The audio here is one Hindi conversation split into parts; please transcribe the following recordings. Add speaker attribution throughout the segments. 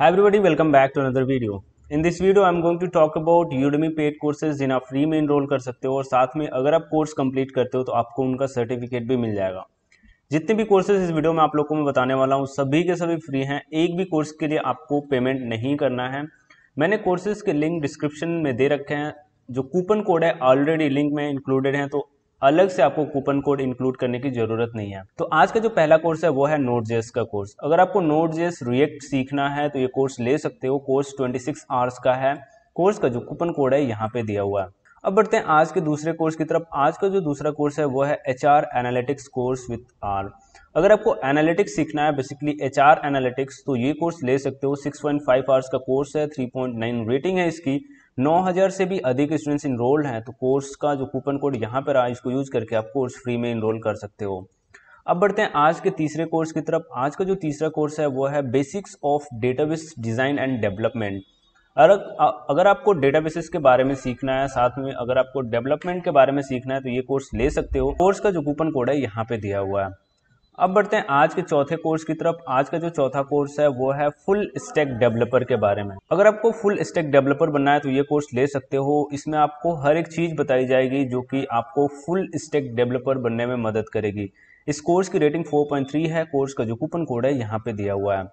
Speaker 1: Hi everybody, welcome back to another video. In this video, I'm going to talk about Udemy paid courses जिन्हें आप फ्री में इनरोल कर सकते हो और साथ में अगर आप कोर्स कंप्लीट करते हो तो आपको उनका सर्टिफिकेट भी मिल जाएगा। जितने भी कोर्सेज इस वीडियो में आप लोगों को मैं बताने वाला हूँ सभी के सभी फ्री हैं। एक भी कोर्स के लिए आपको पेमेंट नहीं करना है। मैंने कोर्सेज के लिंक डिस्क्रिप्शन में दे रखे हैं। जो कूपन कोड है ऑलरेडी लिंक में इंक्लूडेड है तो अलग से आपको कूपन कोड इंक्लूड करने की ज़रूरत नहीं है। तो आज का जो पहला कोर्स है, वो है नोट जेस का कोर्स अगर आपको नोट जेस रिएक्ट सीखना है तो ये कोर्स ले सकते हो। कोर्स 26 आवर्स का है। कोर्स का जो कूपन कोड है, यहाँ पे दिया हुआ है। अब बढ़ते हैं आज के दूसरे कोर्स की तरफ़। आज का जो दूसरा कोर्स है, वो है H R analytics course with R अगर आपको एनालिटिक्स सीखना है बेसिकली एच आर एनालिटिक्स तो ये कोर्स ले सकते हो। 6.5 आवर्स का कोर्स है 3.9 रेटिंग है इसकी। 9000 से भी अधिक स्टूडेंट्स इनरोल्ड हैं तो कोर्स का जो कूपन कोड यहाँ पर रहा इसको यूज़ करके आप कोर्स फ्री में इनरोल कर सकते हो। अब बढ़ते हैं आज के तीसरे कोर्स की तरफ़। आज का जो तीसरा कोर्स है, वो है basics of database design and development अगर अगर आपको डेटाबेसिस के बारे में सीखना है, साथ में अगर आपको डेवलपमेंट के बारे में सीखना है तो ये कोर्स ले सकते हो। कोर्स का जो कूपन कोड है, यहाँ पे दिया हुआ है। अब बढ़ते हैं आज के चौथे कोर्स की तरफ़। आज का जो चौथा कोर्स है, वो है फुल स्टैक डेवलपर के बारे में। अगर आपको फुल स्टैक डेवलपर बनना है तो ये कोर्स ले सकते हो। इसमें आपको हर एक चीज़ बताई जाएगी, जो कि आपको फुल स्टैक डेवलपर बनने में मदद करेगी। इस कोर्स की रेटिंग 4.3 है। कोर्स का जो कूपन कोड है, यहाँ पे दिया हुआ है।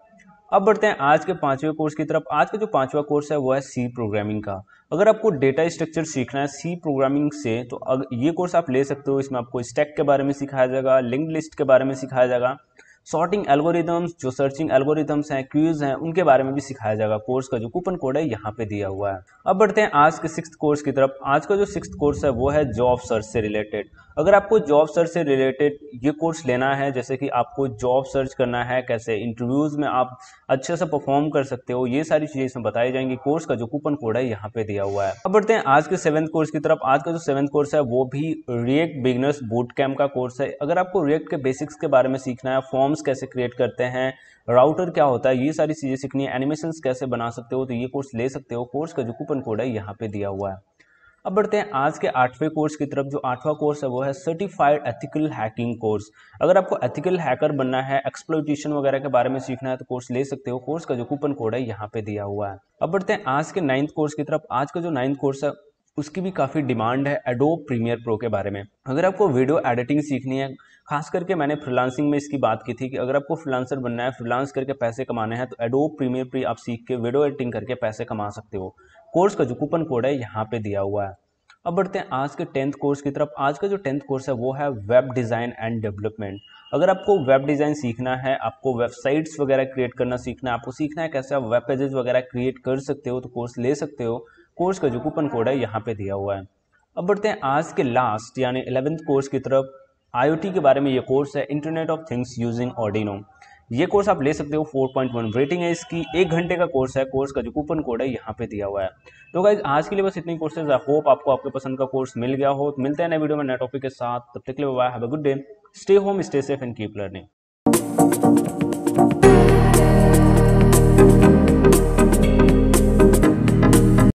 Speaker 1: अब बढ़ते हैं आज के पाँचवें कोर्स की तरफ़। आज का जो पांचवा कोर्स है, वो है सी प्रोग्रामिंग का। अगर आपको डेटा स्ट्रक्चर सीखना है सी प्रोग्रामिंग से तो अगर ये कोर्स आप ले सकते हो। इसमें आपको स्टैक के बारे में सिखाया जाएगा लिंक लिस्ट के बारे में सिखाया जाएगा। सॉर्टिंग एल्गोरिदम्स जो सर्चिंग एल्गोरिदम्स हैं क्यूज हैं, उनके बारे में भी सिखाया जाएगा। कोर्स का जो कूपन कोड है, यहाँ पे दिया हुआ है। अब बढ़ते हैं आज के सिक्स कोर्स की तरफ़। आज का जो सिक्स कोर्स है, वो है जॉब सर्च से रिलेटेड अगर आपको जॉब सर्च से रिलेटेड ये कोर्स लेना है, जैसे कि आपको जॉब सर्च करना है, कैसे इंटरव्यूज़ में आप अच्छे से परफॉर्म कर सकते हो, ये सारी चीज़ें इसमें बताई जाएँगी। कोर्स का जो कूपन कोड है, यहाँ पे दिया हुआ है। अब बढ़ते हैं आज के सेवंथ कोर्स की तरफ़। आज का जो सेवंथ कोर्स है, वो भी रिएक्ट बिगनर्स बूट कैम्प का कोर्स है। अगर आपको रिएक्ट के बेसिक्स के बारे में सीखना है फॉर्म्स कैसे क्रिएट करते हैं राउटर क्या होता है, ये सारी चीज़ें सीखनी है एनिमेशन कैसे बना सकते हो तो ये कोर्स ले सकते हो। कोर्स का जो कूपन कोड है, यहाँ पे दिया हुआ है। अब बढ़ते हैं आज के आठवें कोर्स की तरफ़। जो आठवां कोर्स है, वो है सर्टिफाइड एथिकल हैकिंग कोर्स अगर आपको एथिकल हैकर बनना है एक्सप्लोइटेशन वगैरह के बारे में सीखना है तो कोर्स ले सकते हो। कोर्स का जो कूपन कोड है, यहाँ पे दिया हुआ है। अब बढ़ते हैं आज के नाइन्थ कोर्स की तरफ़। आज का जो नाइन्थ कोर्स है, उसकी भी काफ़ी डिमांड है एडोब प्रीमियर प्रो के बारे में। अगर आपको वीडियो एडिटिंग सीखनी है खास करके मैंने फ्रीलांसिंग में इसकी बात की थी कि अगर आपको फ्रीलांसर बनना है फ्रीलांस करके पैसे कमाने हैं तो एडोब प्रीमियर प्री आप सीख के वीडियो एडिटिंग करके पैसे कमा सकते हो। कोर्स का जो कूपन कोड है, यहाँ पे दिया हुआ है। अब बढ़ते हैं आज के टेंथ कोर्स की तरफ़। आज का जो टेंथ कोर्स है, वो है वेब डिज़ाइन एंड डेवलपमेंट अगर आपको वेब डिज़ाइन सीखना है, आपको वेबसाइट्स वगैरह क्रिएट करना सीखना है, आपको सीखना है कैसे आप वेब पेजेस वगैरह क्रिएट कर सकते हो तो कोर्स ले सकते हो। कोर्स का जो कूपन कोड है, यहाँ पे दिया हुआ है। अब बढ़ते हैं आज के लास्ट यानी इलेवेंथ कोर्स की तरफ़। आईओटी के बारे में ये कोर्स है internet of things using Arduino ये कोर्स आप ले सकते हो 4.1 रेटिंग है इसकी, एक घंटे का कोर्स है कोर्स का जो कूपन कोड है, यहाँ पे दिया हुआ है. तो गाइज़ आज के लिए बस इतनी कोर्सेज आई होप आपको आपके पसंद का कोर्स मिल गया हो. तो मिलते हैं नए वीडियो में, नए टॉपिक के साथ. तब तक के लिए bye have a good day stay home stay safe and keep learning